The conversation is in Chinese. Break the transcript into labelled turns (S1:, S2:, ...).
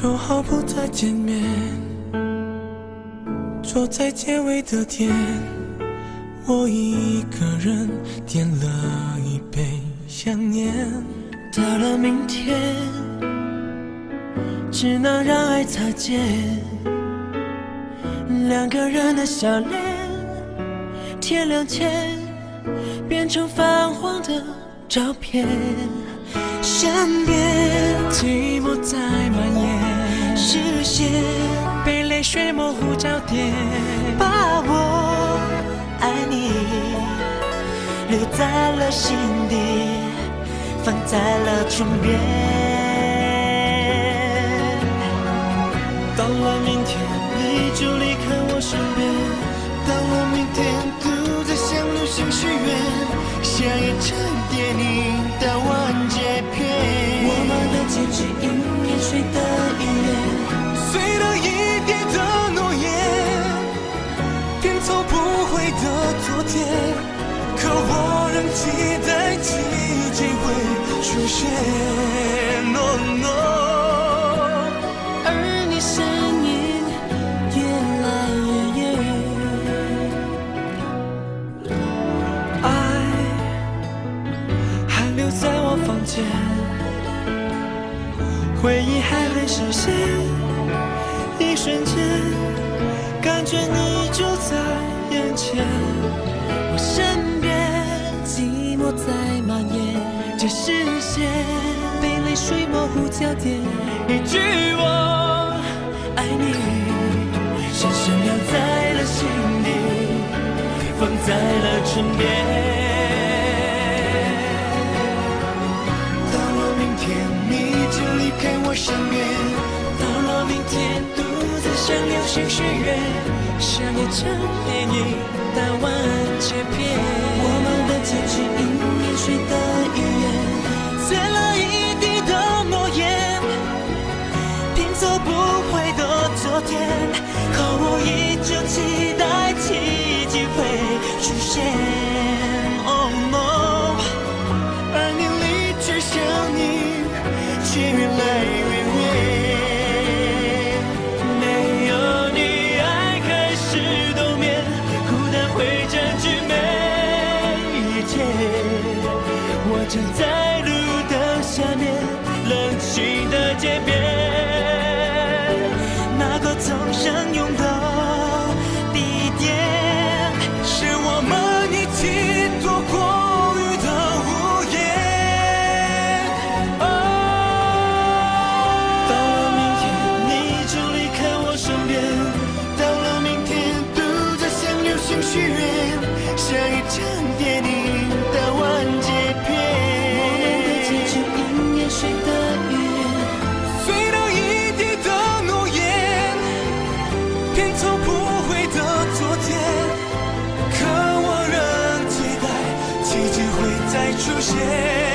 S1: 说好不再见面，坐在结尾的店，我一个人点了一杯想念。
S2: 到了明天，只能让爱擦肩，两个人的笑脸，天亮前变成泛黄的照片，身边寂
S1: 寞在蔓延，
S2: 视线被泪
S1: 水模糊焦点，
S2: 把我爱你留在了心底，放在了唇边。到了明天你就离开我身边，
S3: 到了明天，独自向流星许愿，像一场电影
S1: 会出现。No no，
S2: 而你身影越来越远。爱还留在我房间，回忆还没实现，一瞬间感觉你就在眼前。这视线被泪水模糊焦点。一句我爱你，深深留在了心底，放在了唇边。
S3: 到了明天，你就离开我身边。
S2: 到了明天，独自向流星许愿，下一场电影到完结篇。我们的结局应验谁的预就期待奇迹会出现。Oh no，
S3: 而你离去，想你却越来
S2: 越远。没有你，爱开始冬眠，孤单会占据每一天。我站在路灯下面，冷清的街边。
S3: 心许愿像一场电影的完结篇
S2: 我们的结局应验谁的预言
S1: 碎了一地的诺言拼凑不回的昨天可我仍期待奇迹会再出现。